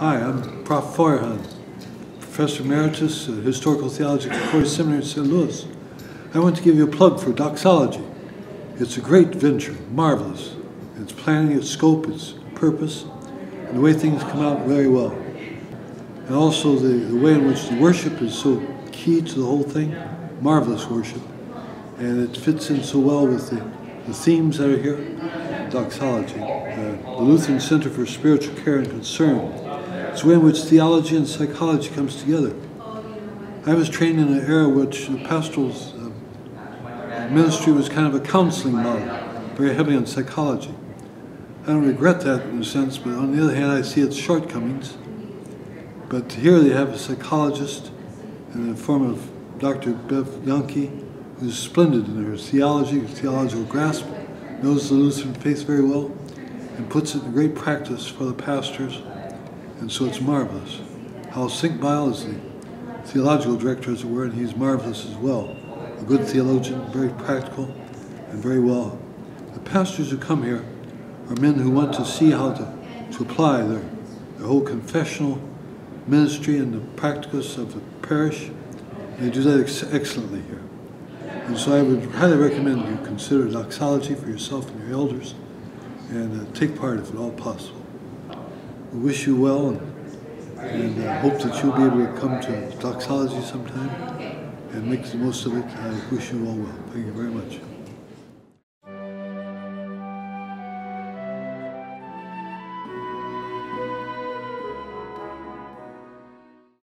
Hi, I'm Prof. Feuerhahn, Professor Emeritus of Historical Theology at Concordia Seminary in St. Louis. I want to give you a plug for doxology. It's a great venture, marvelous. Its planning, its scope, its purpose, and the way things come out very well. And also the, the way in which the worship is so key to the whole thing, marvelous worship. And it fits in so well with the, the themes that are here, doxology, uh, the Lutheran Center for Spiritual Care and Concern. It's the way in which theology and psychology comes together. I was trained in an era which the pastoral uh, ministry was kind of a counseling model, very heavy on psychology. I don't regret that in a sense, but on the other hand, I see its shortcomings. But here they have a psychologist in the form of Dr. Bev Yahnke, who's splendid in her theology, her theological grasp, knows the Lutheran faith very well, and puts it in great practice for the pastors and so it's marvelous. Hal Senkbeil is the theological director, as it were, and he's marvelous as well. A good theologian, very practical, and very well. The pastors who come here are men who want to see how to, to apply their, their whole confessional ministry and the practice of the parish. They do that ex excellently here. And so I would highly recommend you consider doxology for yourself and your elders and uh, take part if at all possible. We wish you well and, and uh, hope that you'll be able to come to doxology sometime and make the most of it. I wish you all well. Thank you very much.